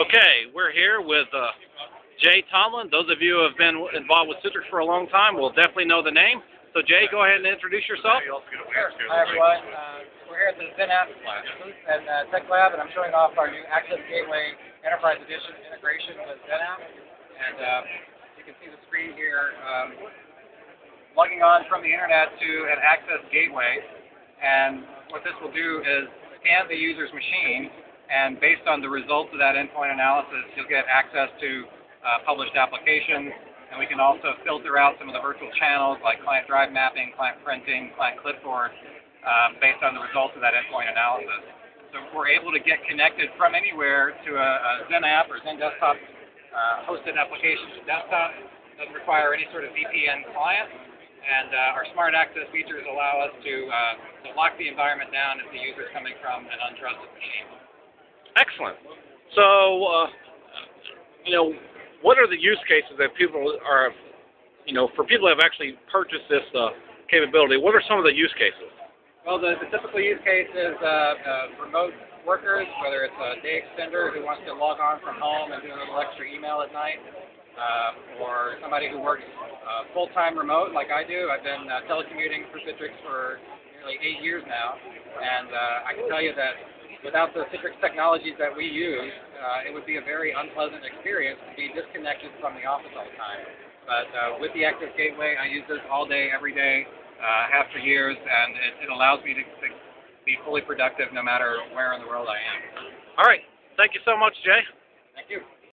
Okay, we're here with uh, Jay Tomlin. Those of you who have been involved with Citrix for a long time will definitely know the name. So, Jay, go ahead and introduce yourself. Sure. Hi, everyone. Uh, we're here at the XenApp booth at uh, Tech Lab, and I'm showing off our new Access Gateway Enterprise Edition integration with XenApp. And uh, you can see the screen here um, logging on from the internet to an Access Gateway. And what this will do is scan the user's machine and based on the results of that endpoint analysis, you'll get access to uh, published applications, and we can also filter out some of the virtual channels like client drive mapping, client printing, client clipboard, uh, based on the results of that endpoint analysis. So we're able to get connected from anywhere to a, a XenApp or XenDesktop uh, hosted application to desktop. Doesn't require any sort of VPN client. And uh, our smart access features allow us to, uh, to lock the environment down if the user is coming from an untrusted machine. Excellent. So, uh, you know, what are the use cases that people are, you know, for people who have actually purchased this uh, capability? What are some of the use cases? Well, the, the typical use case is uh, uh, remote workers, whether it's a day extender who wants to log on from home and do a little extra email at night, uh, or somebody who works uh, full-time remote like I do. I've been uh, telecommuting for Citrix for nearly eight years now, and uh, I can tell you that without the Citrix technologies that we use, uh, it would be a very unpleasant experience to be disconnected from the office all the time. But uh, with the Access Gateway, I use this all day, every day, uh, have for years, and it, it allows me to, to be fully productive no matter where in the world I am. All right. Thank you so much, Jay. Thank you.